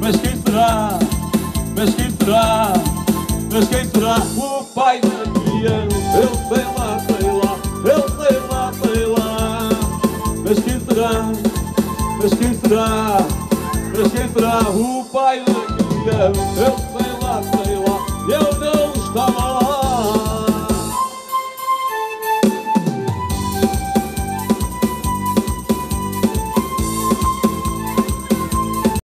Mas quem terá, Mas quem terá, Mas quem terá O pai da criança. Eu sei lá, sei lá, eu sei lá, sei lá. Mas quem terá, Mas quem terá, Mas quem terá O pai da criança. Eu